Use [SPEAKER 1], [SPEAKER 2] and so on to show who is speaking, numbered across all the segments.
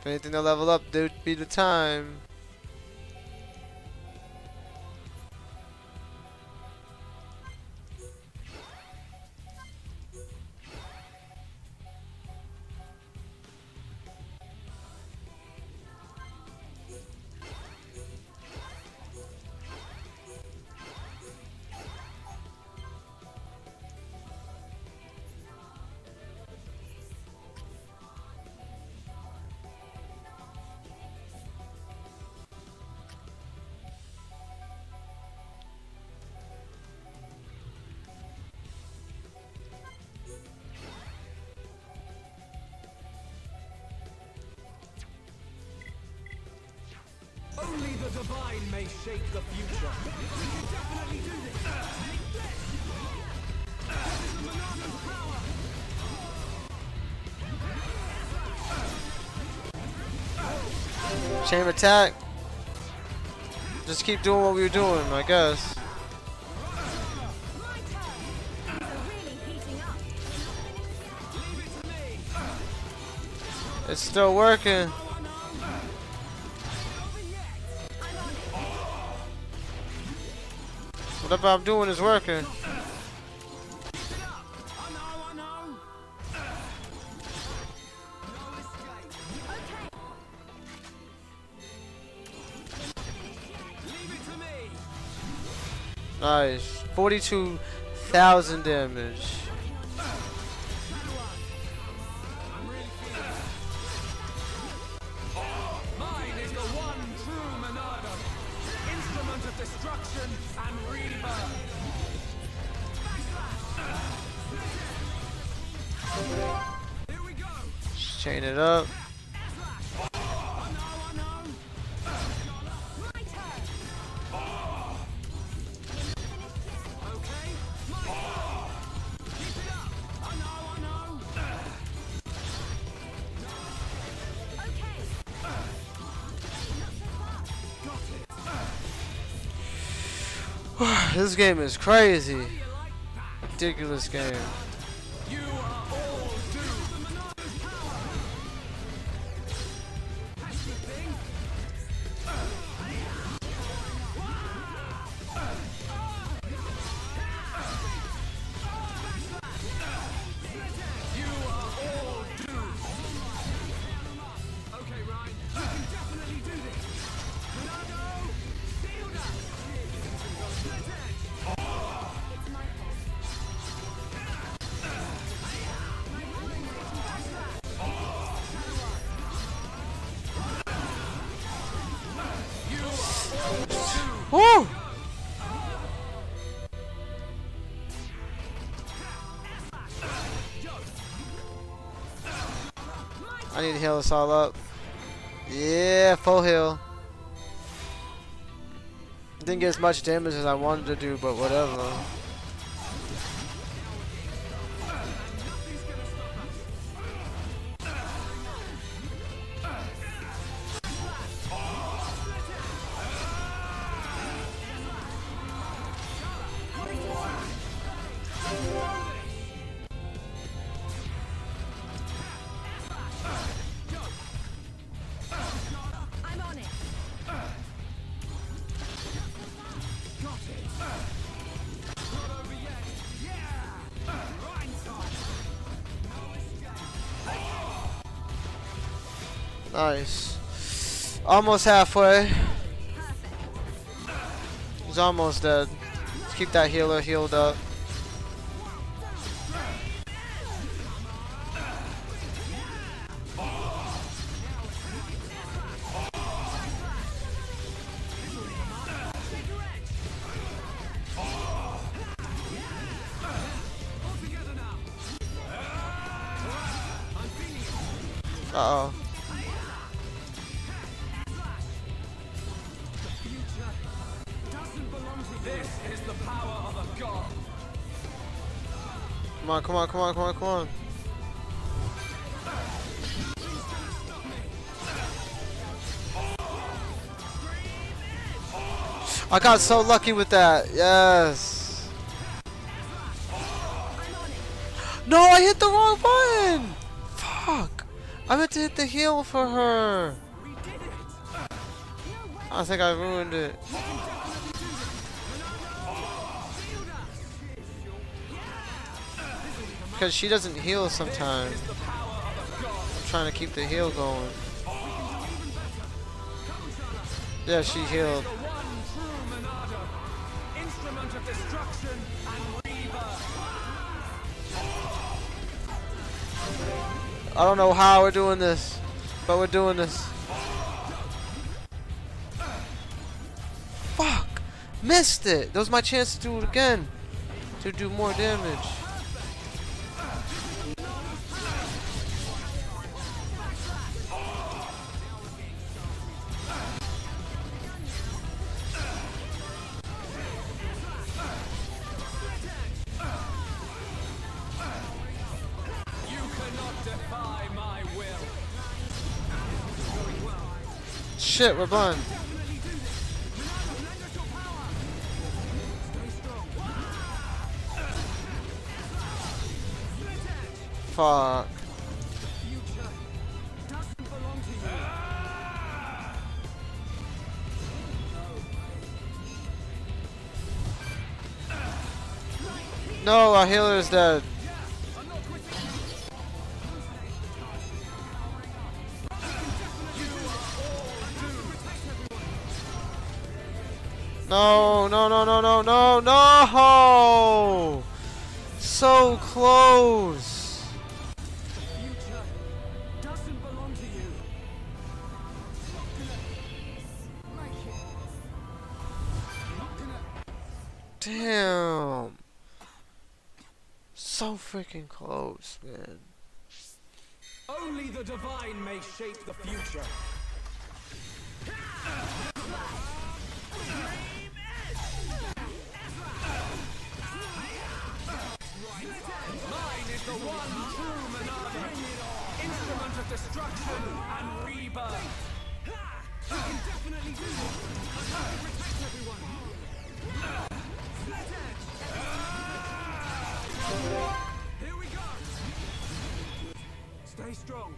[SPEAKER 1] If anything to level up, there'd be the time. Chain attack. Just keep doing what we were doing, I guess. It's still working. Whatever I'm doing is working.
[SPEAKER 2] Uh,
[SPEAKER 1] nice. 42,000 damage. This game is crazy. Ridiculous game. Woo! I need to heal us all up. Yeah, full heal. Didn't get as much damage as I wanted to do, but whatever. Almost halfway. He's almost dead. Let's keep that healer healed up. Come on, come on, come on. I got so lucky with that. Yes. No, I hit the wrong button. Fuck. I meant to hit the heal for her. I think I ruined it. Because she doesn't heal sometimes. I'm trying to keep the heal going. Yeah, she healed. I don't know how we're doing this, but we're doing this. Fuck! Missed it! That was my chance to do it again. To do more damage. Shit, we're blind. Fuck. No, our healer is dead. No, no, no, no, no, no, no! So close. Damn. So freaking close, man.
[SPEAKER 2] Only the divine may shape the future. The one true Monado, instrument of destruction and rebirth. You can definitely do this. Protect everyone. Here we go. Stay strong.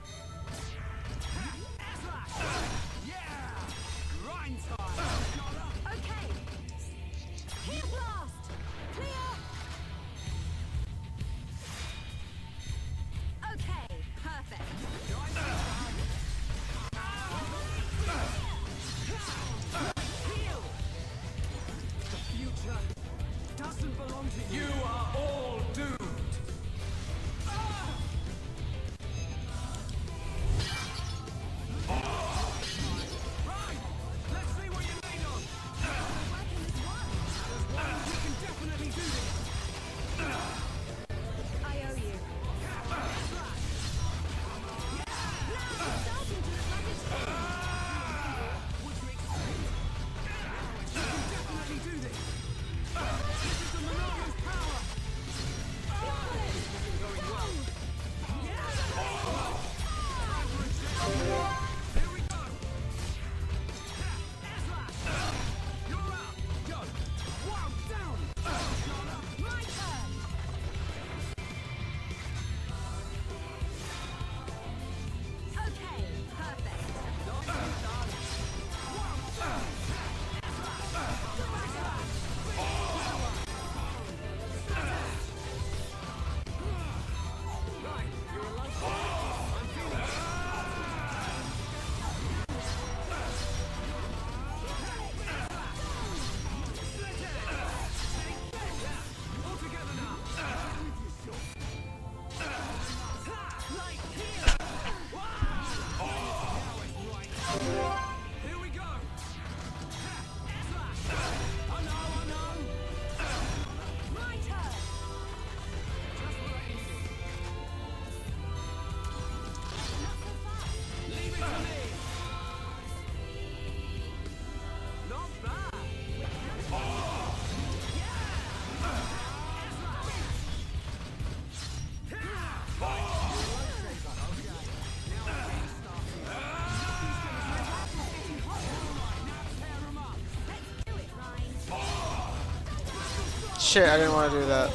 [SPEAKER 1] Shit, I didn't want to do that.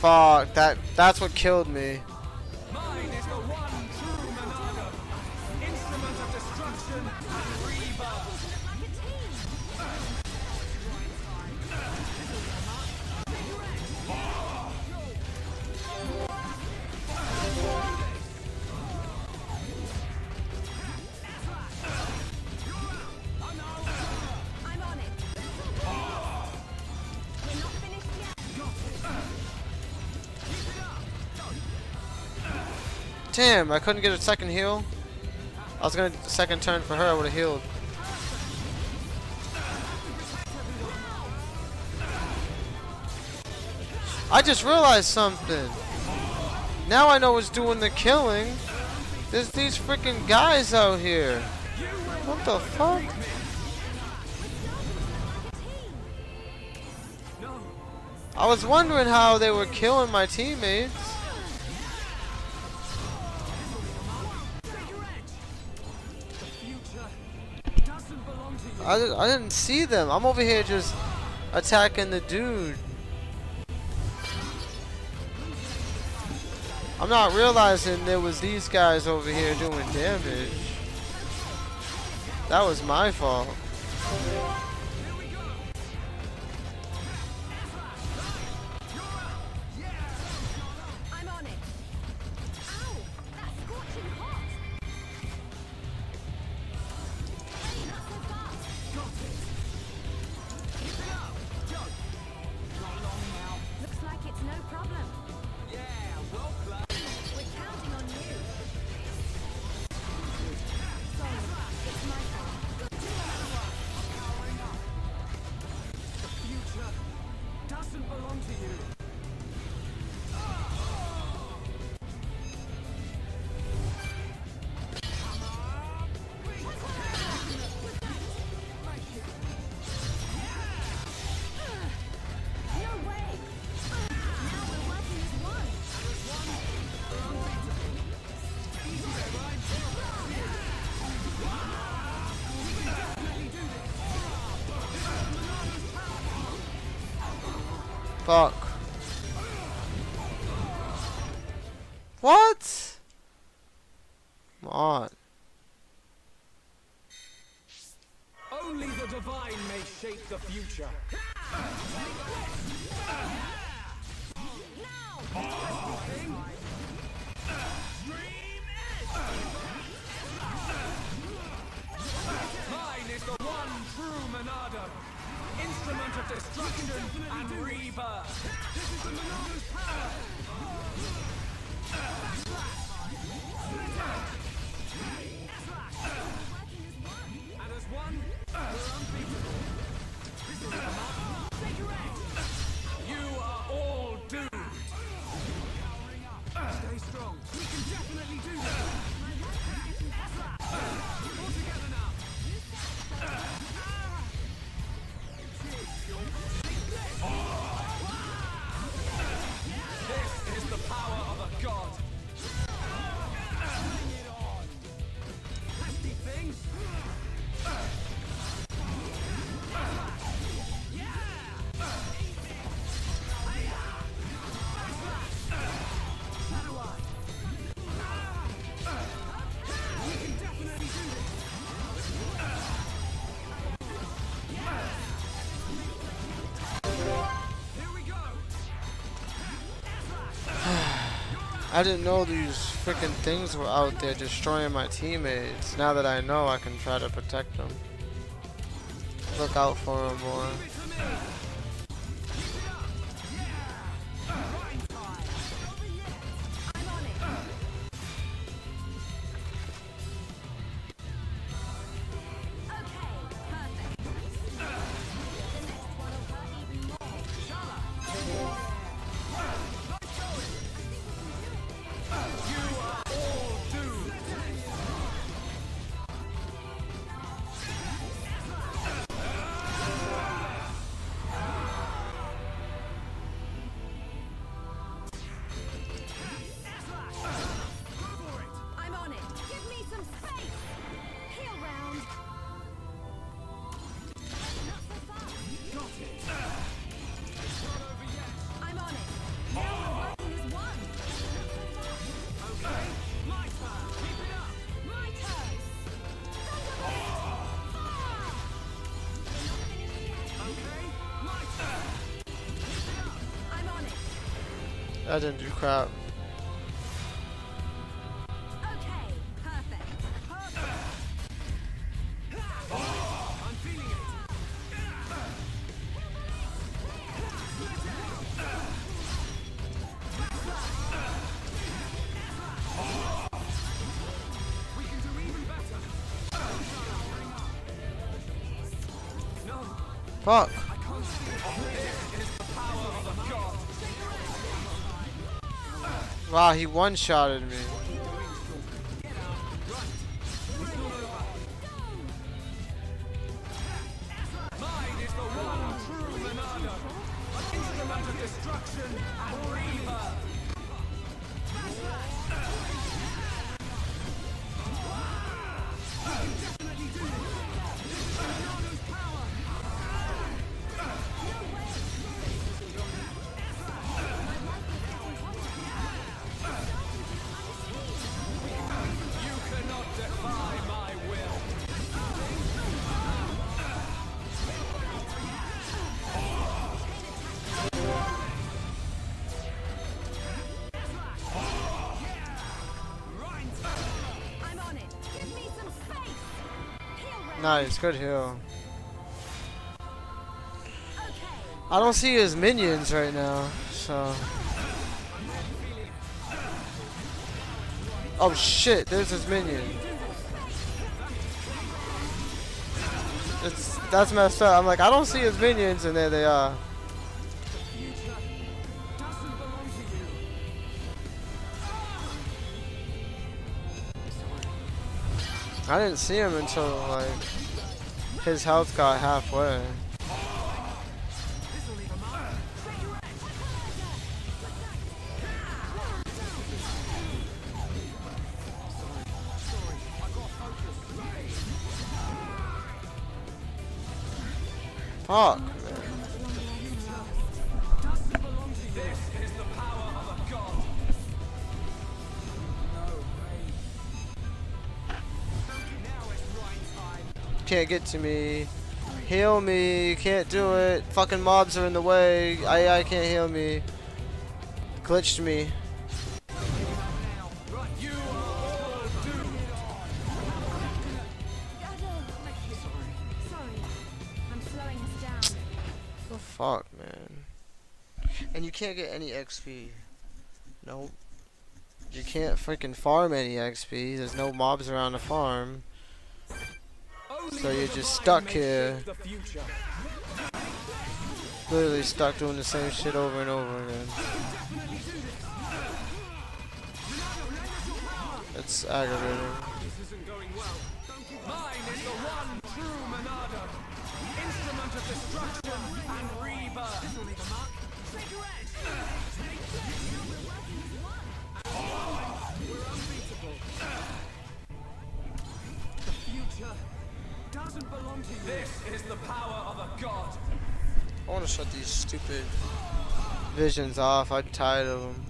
[SPEAKER 1] Fuck, that that's what killed me. Damn, I couldn't get a second heal. I was gonna second turn for her, I would have healed. I just realized something. Now I know what's doing the killing. There's these freaking guys out here. What the fuck? I was wondering how they were killing my teammates. I, I didn't see them. I'm over here just attacking the dude. I'm not realizing there was these guys over here doing damage. That was my fault. Fuck. What? Come on.
[SPEAKER 2] Only the divine may shape the future. Mine is the one true Monado. Instrument of destruction and rebirth. This is the Monado's power. And one. This is the mark. You are all doomed. Stay strong. We can definitely do
[SPEAKER 1] I didn't know these freaking things were out there destroying my teammates. Now that I know, I can try to protect them. Look out for them more. I didn't do crap.
[SPEAKER 3] Okay,
[SPEAKER 1] Wow, he one-shotted me. Nice, good heal. I don't see his minions right now, so. Oh shit, there's his minion. It's that's messed up. I'm like, I don't see his minions, and there they are. I didn't see him until like his health got halfway. Can't get to me. Heal me. Can't do it. Fucking mobs are in the way. I I can't heal me. Glitched me.
[SPEAKER 2] You.
[SPEAKER 1] The fuck, man. And you can't get any XP. Nope. You can't freaking farm any XP. There's no mobs around the farm. So you're just stuck here. Literally stuck doing the same shit over and over again. It's aggravating.
[SPEAKER 2] This doesn't belong to you. This is the power of a god.
[SPEAKER 1] I want to shut these stupid visions off. I'm tired of them.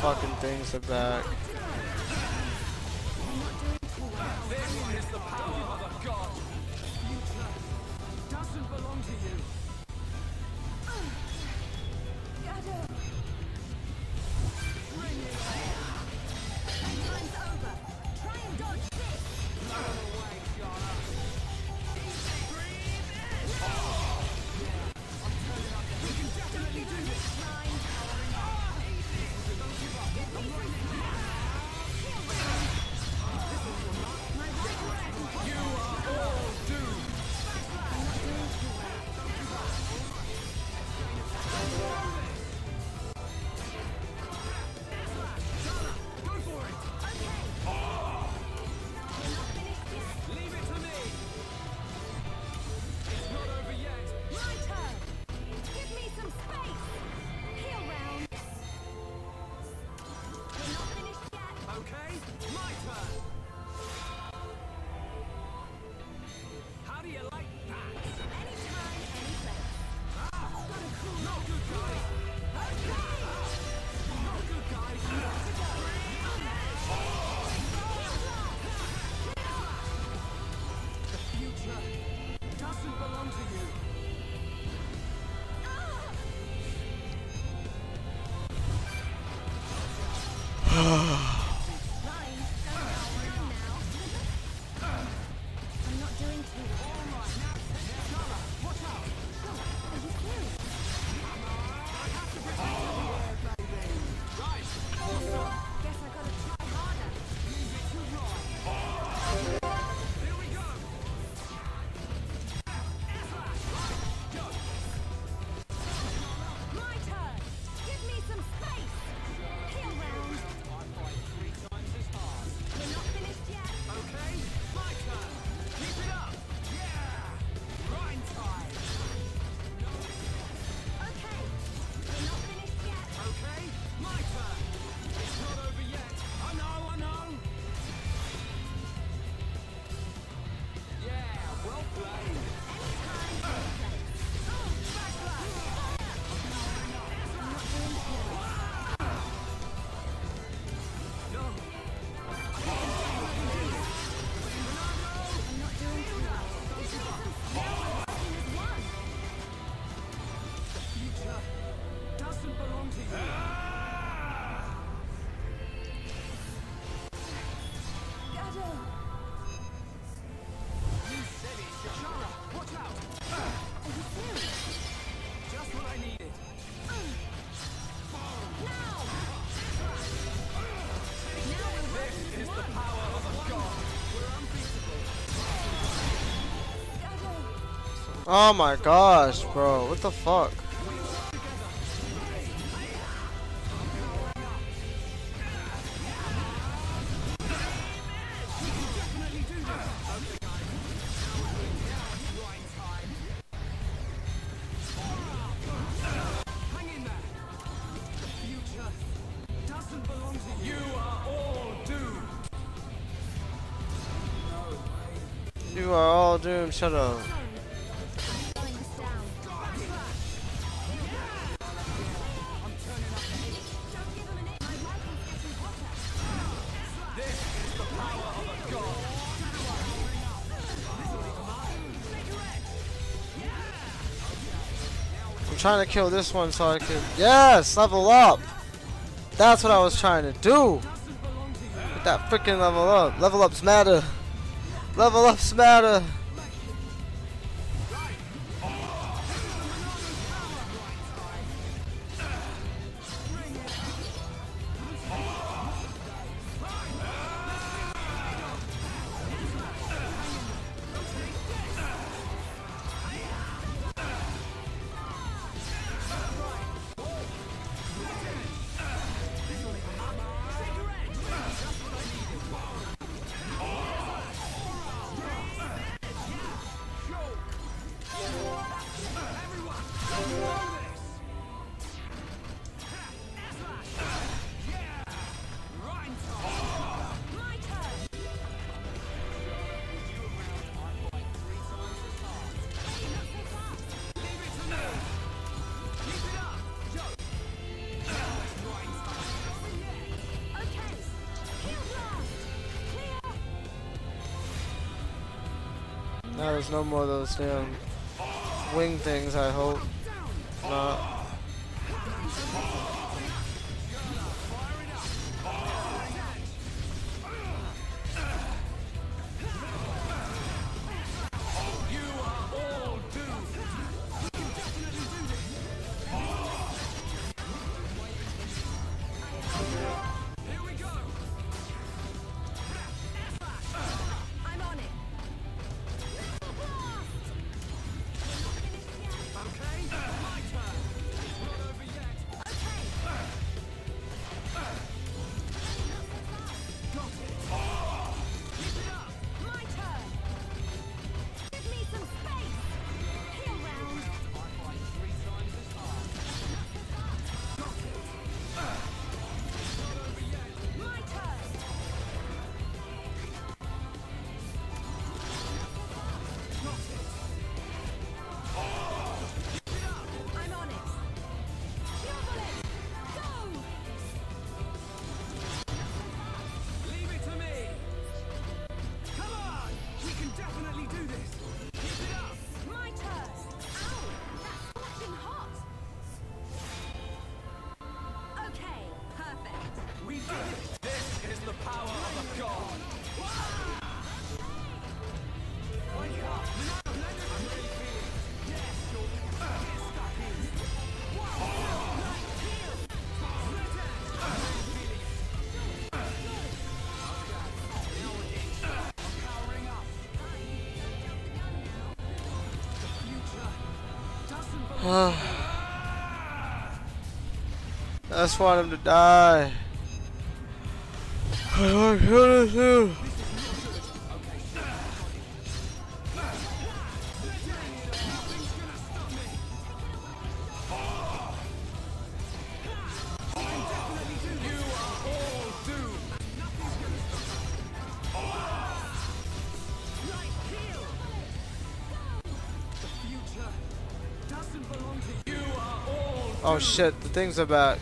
[SPEAKER 2] fucking things are back.
[SPEAKER 4] Oh
[SPEAKER 2] my gosh, bro. What the fuck?
[SPEAKER 1] You are all doomed,
[SPEAKER 2] shut up. trying to kill this one so I could... Yes! Level up! That's what I was trying to do! Get that freaking level up. Level ups matter! Level ups matter!
[SPEAKER 1] There's no more of those damn wing things, I hope. Not. I just want him to die. I. shit, the thing's
[SPEAKER 2] about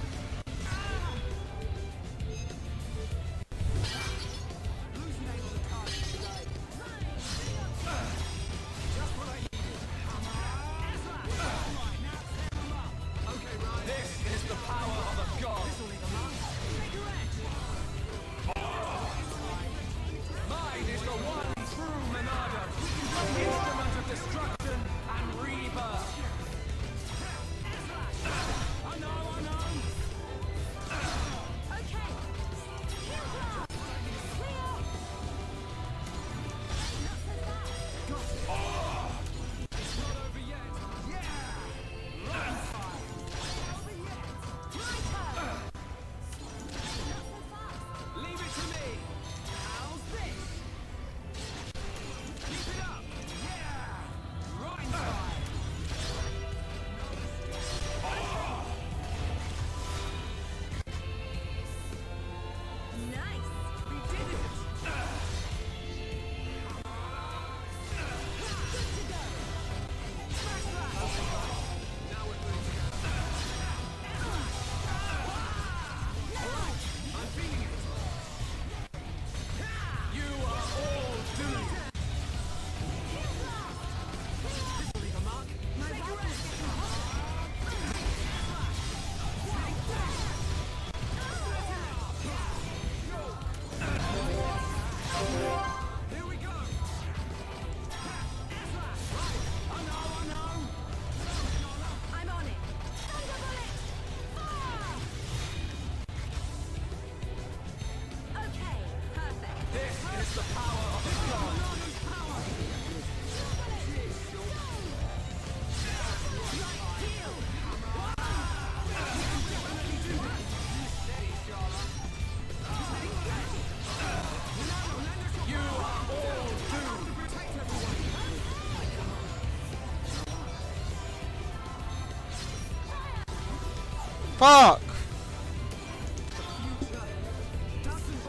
[SPEAKER 1] Fuck!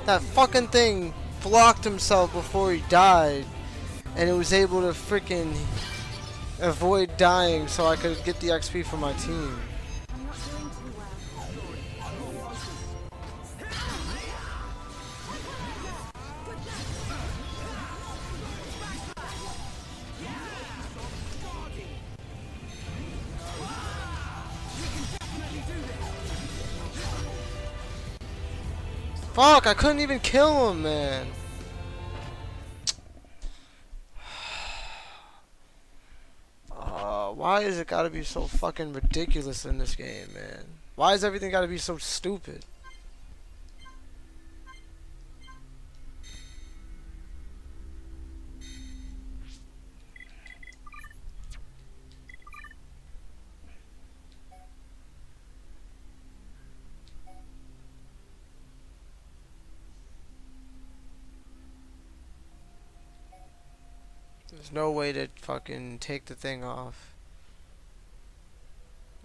[SPEAKER 1] That fucking thing blocked himself before he died. And it was able to freaking avoid dying so I could get the XP for my team. Fuck, I couldn't even kill him, man. Uh, why is it gotta be so fucking ridiculous in this game, man? Why is everything gotta be so stupid? There's no way to fucking take the thing off.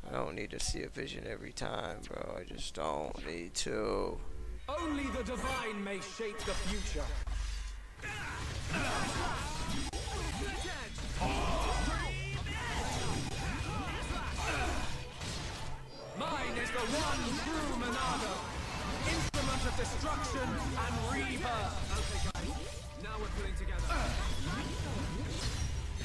[SPEAKER 1] I don't need to see a vision every time, bro. I just don't need to.
[SPEAKER 2] Only the divine may shape the future. Mine is the one true Monado, instrument of destruction and rebirth. Okay, guys, now we're pulling together.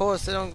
[SPEAKER 1] course, they don't